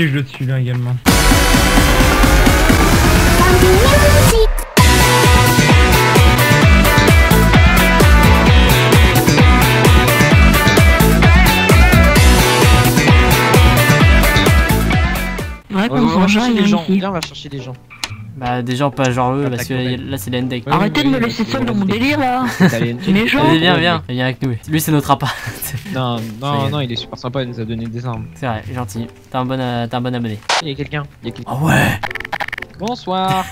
piège dessus là également. Ouais, qu'on on va chercher des gens. Viens, on va chercher des gens. Bah, des gens pas genre eux, parce que là, c'est l'endec. Arrêtez de me laisser seul dans mon délire là. Les- Méchant. Allez, viens, viens, viens avec nous. Lui, c'est notre appât. Non, non, non, il est super sympa, il nous a donné des armes. c'est vrai, gentil. T'es un bon, euh, t'es un bon abonné. Il y a quelqu'un, il y a quelqu'un. Ah ouais Bonsoir.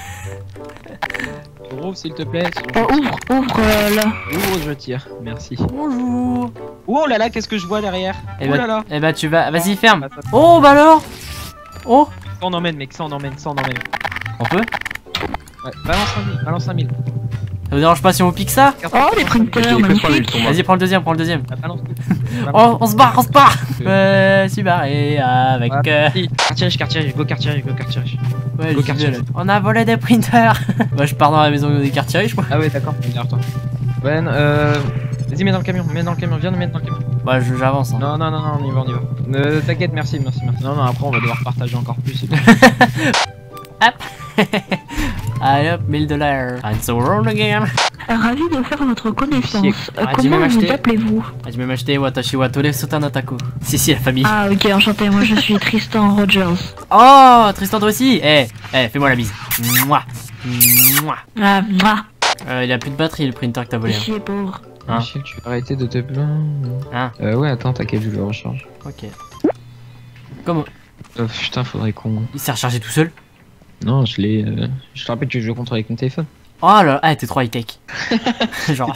Ouvre s'il te plaît. Oh, ouvre, ouvre euh, là. Ouvre, je tire. Merci. Bonjour Oh là là, qu'est-ce que je vois derrière? Eh Oh bah, là là. eh bah, tu vas. Vas-y, ferme Ah, ça- Oh, bah alors Oh Ça en emmène, mec, ça en emmène, ça en emmène. On peut? Ouais, balance un 1000, balance un 1000. Ça vous dérange pas si on pique ça Oh, les printers, magnifique. Vas-y, prends le deuxième, prends le deuxième. Ah, balance tout. Oh, on se barre, on se barre Je me suis barré avec. Euh, si. Quartier riche, quartier riche, go quartier riche, go quartier riche. Ouais, Go là. On a volé des printers Bah, je pars dans la maison des quartiers riches, moi. Ah ouais, d'accord, derrière toi. Ben, euh. Vas-y, mets dans le camion, mets dans le camion, viens nous mettre dans le camion. Bah, je- j'avance. Hein. Non, non, non, non, on y va, on y va. Euh, T'inquiète, merci, merci, merci. Non, non, après on va devoir partager encore plus. et tout. Allez hop, 1000 dollars. And so roll again. Ravi de faire votre connaissance. Euh, Ah, Comment vous appelez-vous? Ah, je vais m'acheter Watashi wa Tore Sotanatako. Si, si, la famille. Ah ok, enchanté, moi je suis Tristan Rogers. Oh, Tristan, toi aussi Eh, eh, fais-moi la bise. Mouah. Mouah. Ah, moi, Euh, il a plus de batterie, le printer que t'as volé. hein. est pauvre. Hein Michel, tu peux arrêter de te plaindre. Hein Euh, ouais, attends, t'inquiète, je le recharge. Ok. Comment Euh, putain, faudrait qu'on. Il s'est rechargé tout seul Non, je l'ai. euh, Je te rappelle que je le contrôle avec mon téléphone. Oh là, ah, t'es trop high-tech. Genre.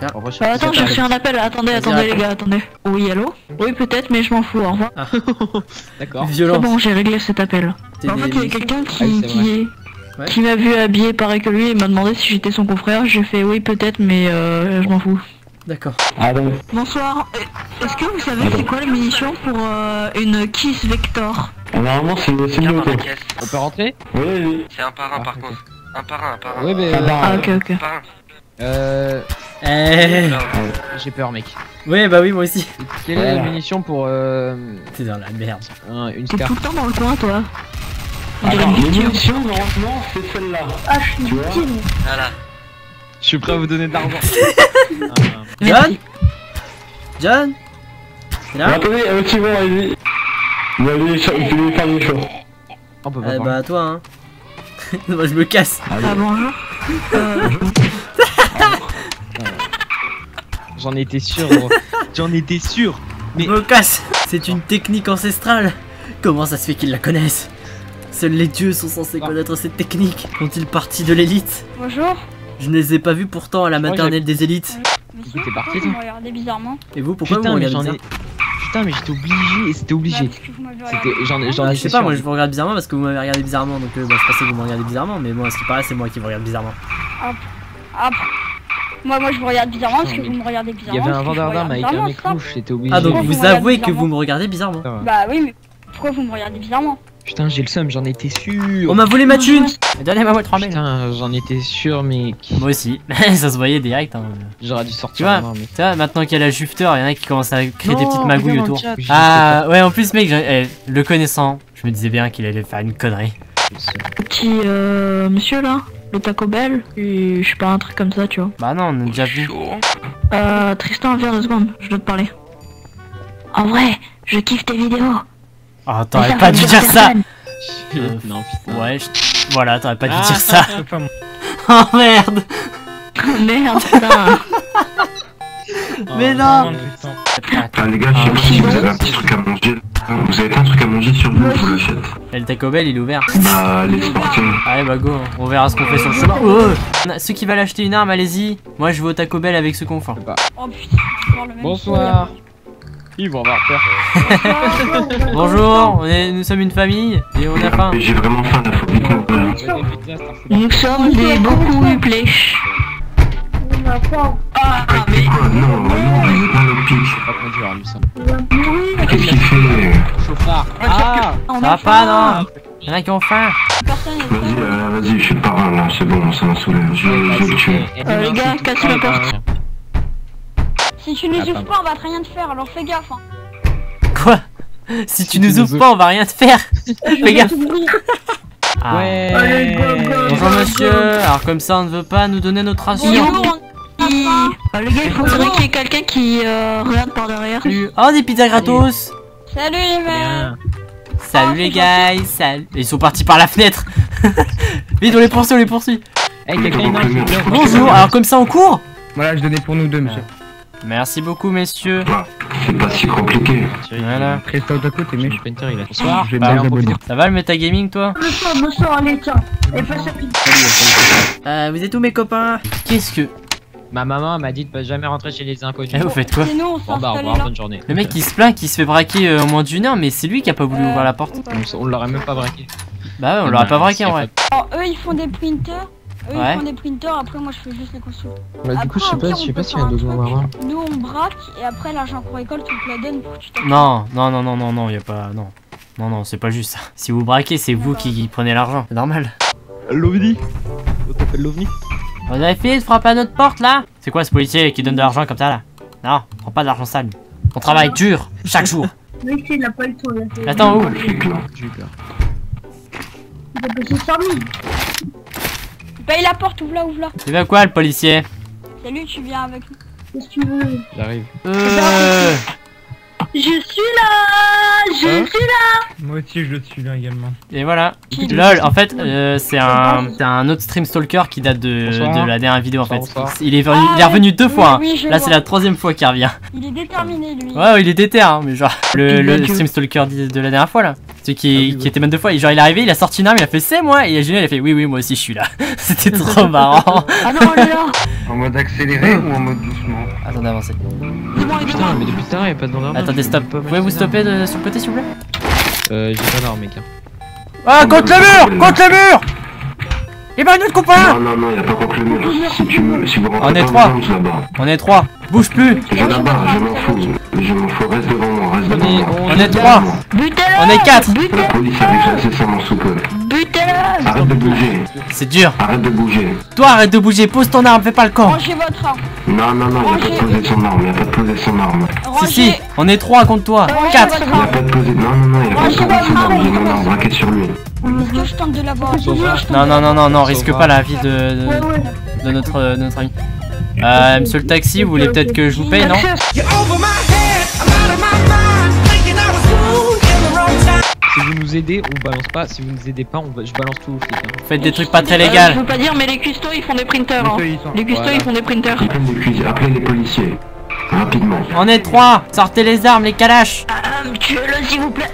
Ah, on Euh, recharge. attends, j'ai reçu un appel, attendez, attendez les gars, attendez. Oui, allô? Oui, peut-être, mais je m'en fous, au revoir. D'accord. C'est Violence. bon, j'ai réglé cet appel. En fait, il y a quelqu'un Ah qui, qui, Ouais. qui m'a vu habillé pareil que lui et m'a demandé si j'étais son confrère. J'ai fait oui, peut-être, mais euh, je m'en fous. D'accord. Bonsoir. Euh, Est-ce que vous savez c'est quoi la munition pour euh, une Kiss Vector? Normalement, c'est. On peut rentrer Oui, oui. C'est un par un Ah, par contre. Un par un, un par un. Ouais, mais. Ah bah, Ah, ok, ok. Un par un. Euh. Eh. J'ai peur, mec. Ouais, bah oui, moi aussi. Quelle est la munition pour. Euh. T'es dans la merde. un- une T'es tout le temps dans le coin, toi. Alors, une les munitions, normalement, c'est celle-là. Ah, je suis. Voilà. Je suis prêt à vous donner de l'argent. Ah, John? John? Là attendez, euh, bon, allez-y. Vous allez ch- vous allez faire des choix. on peut pas Eh bah, toi, hein. moi, je me casse. Ah, bonjour. Euh, J'en étais sûr, gros. J'en étais sûr. Mais- Je me casse. C'est une technique ancestrale. Comment ça se fait qu'ils la connaissent? Seuls les dieux sont censés Ah. connaître cette technique. Sont-ils partis de l'élite? Bonjour. Je ne les ai pas vus pourtant à la maternelle des élites. Monsieur, t'es parti, vous me regardez bizarrement Et vous, pourquoi Putain, vous me mais regardez j'en ai. bizarre Putain, mais j'étais obligé. C'était Bah, obligé. regardé. J'en ai. J'en Ah, ai je sais pas, moi je vous regarde bizarrement parce que vous m'avez regardé bizarrement, donc euh, bah, je pensais que vous me regardez bizarrement, mais bon, à ce qui paraît, c'est moi qui vous regarde bizarrement. Ah, moi, moi, je vous regarde bizarrement parce que vous me regardez Il y bizarrement. avait un vendeur d'armes avec un bizarrement, mec rouge, j'étais obligé. Ah, donc vous avouez que bizarrement vous me regardez bizarrement Bah oui, mais pourquoi vous me regardez bizarrement? Putain, j'ai le seum, j'en étais sûr. On m'a volé ma thune Donnez-moi moi 3000 Putain, j'en étais sûr, mec. Moi aussi, ça se voyait direct. Hein. J'aurais dû Tu sortir. vois, mais- tu vois, maintenant qu'il y a la jufter, il y en a qui commencent à créer des petites magouilles autour. Ah, ouais, en plus, mec, j'ai- eh, le connaissant, je me disais bien qu'il allait faire une connerie. petit euh, monsieur là, le Taco Bell, et je sais pas, un truc comme ça, tu vois. Bah non, on a déjà vu. Euh, Tristan, viens deux secondes, je dois te parler. En vrai, je kiffe tes vidéos. Oh, Mais t'aurais ça pas dû dire ça. Euh, Non, putain. Ouais, je- voilà, t'aurais pas dû Ah. dire ça. C'est pas moi. Oh merde Merde, putain. Mais Oh, non. putain. Ah, les gars, je sais pas si vous avez un petit truc à manger. Vous avez pas un truc à manger sur vous, je vous l'achète. Et le Taco Bell, il est ouvert. Bah, les Sporting. Allez, bah go, on verra ce qu'on fait sur le chemin. Oh Ceux qui veulent acheter une arme, allez-y. Moi, je vais au Taco Bell avec ce confort. Oh le Bonsoir. Ils vont avoir peur. Bonjour, on est, nous sommes une famille et on a faim. Mais j'ai vraiment faim, là, faut meure. Nous sommes des beaucoup huplèches. Ah, quoi Non, non, dans le pic. pas conduire, lui, ça. Qu'est-ce qu'il fait Chauffard. Ah on Ça va a pas, faim. non Y'en a qui ont faim. Vas-y, euh, vas-y, je suis pas un, là, c'est bon, ça m'a saoulé. Je, vais le tuer. Euh, les gars, cassez la porte. Si tu nous ouvres pas, on va te rien te faire, alors fais gaffe. Hein. Quoi Si tu nous ouvres pas, on va rien te faire. Fais gaffe. Ah. Ouais. Bonjour monsieur. Alors comme ça, on ne veut pas nous donner notre ration. Bonjour, il- Euh, Les gars, il faudrait qu'il y ait quelqu'un qui euh, regarde par derrière. Oh, des pizzas gratos. Salut les mecs Salut les gars. Salut. Ils sont partis par la fenêtre. Vite, on les poursuit, on les poursuit. Hey, le fleur. Bonjour. Alors comme ça, on court. Voilà, je donnais pour nous deux, monsieur. Merci beaucoup, messieurs. C'est pas si compliqué. Voilà. Christophe à côté, mais Le painter, il a. Bonsoir. je vais Bah, profite. Ça va le métagaming, toi Bonsoir, bonsoir, allez, tiens. Et fais ça Euh, vous êtes où mes copains? Qu'est-ce que... Ma maman m'a dit de pas jamais rentrer chez les inconnus. Eh, vous faites quoi? Nous, on Bon bah, au revoir, bonne journée. Le mec il se plaint qu'il se fait braquer euh, en moins d'une heure, mais c'est lui qui a pas voulu Euh, ouvrir la porte. On, on l'aurait même pas braqué. Bah ouais, on l'aurait pas braqué en vrai. Alors, eux, ils font des printers? Eux, Ouais. ils font des printers, après, moi, je fais juste les construire. Bah, du coup, je sais pas, on je sais pas s'il y a truc. marrant. Nous, on braque, et après, l'argent qu'on récolte, on te la donne pour que tu. Non, non, non, non, non, non, y a pas... Non. Non, non, c'est pas juste ça. Si vous braquez, c'est vous qui, qui prenez l'argent. C'est normal. L'OVNI On t'appelle l'OVNI? Vous avez fini de frapper à notre porte là? C'est quoi ce policier qui donne de l'argent comme ça là? Non, prends pas de l'argent sale. On travaille dur, chaque jour. Oui, il n'a pas eu le temps, il Attends, où? J'ai eu peur. a passé 100 000. Paye la porte, ouvre-la, ouvre-la. Tu veux quoi le policier? Salut, tu viens avec nous. Qu'est-ce que tu veux? J'arrive. Euh... Je suis là Je Hein? suis là Moi aussi, je le suis là également. Et voilà. LOL, en fait, euh, c'est un, c'est un autre stream stalker qui date de, de la dernière vidéo en fait. Il est revenu, Ah, il est revenu deux oui, fois. hein. oui, je Là, c'est la troisième fois qu'il revient. Il est déterminé, lui. Ouais, ouais, il est déter, hein, mais genre, le, le stream stalker de la dernière fois là. Celui qui, Ah oui, qui oui. était même deux fois. Et genre, il est arrivé, il a sorti une arme, il a fait c'est moi. Et Julien, il a fait oui, oui, moi aussi je suis là. C'était trop marrant. Ah non, elle est là En mode accéléré ou en mode doucement Attendez, avancez. Putain, mais depuis tout à l'heure, y'a pas de. Attendez, stop. Vous pouvez vous stopper de, sur le côté s'il vous plaît? Euh, j'ai pas d'arme, mec. hein. Ah, contre le mur Contre le mur Et ben, notre copain Non, non, non, y'a pas contre le mur. Si tu me, si vous rentrez On est trois. On est trois. Bouge plus Je là-bas, je m'en fous. Je m'en fous, reste devant moi, reste On devant est- moi. on On est trois On est quatre La police arrive incessamment sous peu. Arrête de bouger. C'est dur. Arrête de bouger. Toi, arrête de bouger. Pose ton arme, fais pas le camp. Rangez votre arme. Non, non, non, y'a pas de poser son arme. Y'a pas de poser son arme. Si, si, on est trois contre toi. Rangez Quatre Y'a pas de poser. Non, non, non, y'a pas de poser son arme. J'ai mon arme braquée sur lui. Est-ce que je tente de l'avoir Non, non, non, non, non, risque pas la vie de, de, notre, de notre ami. Euh, monsieur le taxi, vous voulez peut-être que je vous paye, non Si vous nous aidez, on balance pas. Si vous nous aidez pas, on va... je balance tout au flic. hein. Faites des trucs pas très Euh, Je légaux. veux pas dire, mais les custos ils font des printers. hein. Monsieur, ils sont- Les custos Voilà. ils font des printers. Appelez les, policiers. Rapidement. On est trois Sortez les armes, les calaches Euh, Tuez-le s'il vous plaît.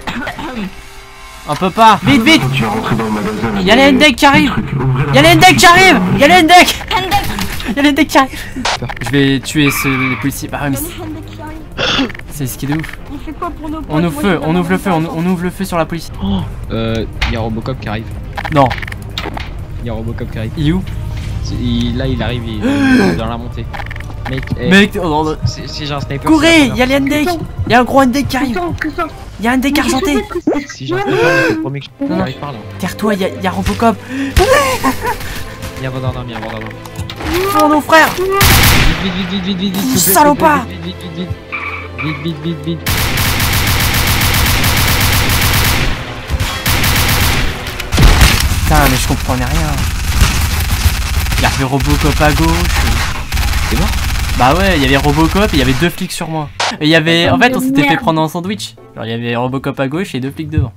On peut pas Vite, vite Quand tu vas rentrer dans le magasin, là, Y'a les NDEC qui arrivent ouvrez la Y'a les. NDEC qui arrivent Y'a les les NDEC qui arrivent Je vais tuer ce les policiers. Bah, mais c'est- les qui arrivent. ce qui est de ouf. On fait quoi pour nos On ouvre feu, on ouvre le feu, on, ouvre le feu sur la police. Euh, y'a Robocop qui arrive. Non, Y'a Robocop qui arrive. il est où? Il- là, il arrive, il il est dans la montée. Mec, eh, Mec, oh, non, non. si si j'ai un sniper. courez la Y'a les NDEC Y'a un gros NDEC qui arrive Christophe, Christophe, Y'a un NDEC argenté Si j'ai un sniper, je te promets que je Non, non. j'arrive par là. Terre-toi, y'a y a Robocop Y'a un gendarme, y'a un gendarme. Pour nos frères Vite, vite, vite, vite, vite, vite, Salopard Vite, vite, vite, vite. Vite, vite, vite, vite. Putain, mais je comprenais rien. Il y avait Robocop à gauche. T'es mort Bah ouais, il y avait Robocop et il y avait deux flics sur moi. Et il y avait. En fait, on s'était fait prendre en sandwich. Genre, il y avait Robocop à gauche et deux flics devant.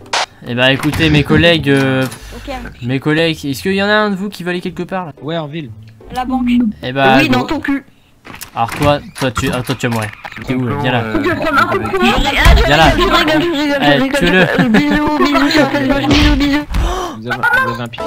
Et bah écoutez, mes collègues. euh, Ok, mes collègues, est-ce qu'il y en a un de vous qui veut aller quelque part là? Ouais, en ville. la banque. Et bah. oui, go. dans ton cul. Alors toi, toi tu, ah, toi tu vas mourir. T'es où là Viens là. Je rigole, Viens là. je rigole, je rigole, Allez, je rigole. tue-le. Euh, Bisous, bisous bisous, bisous. Vous avez, vous avez un pied.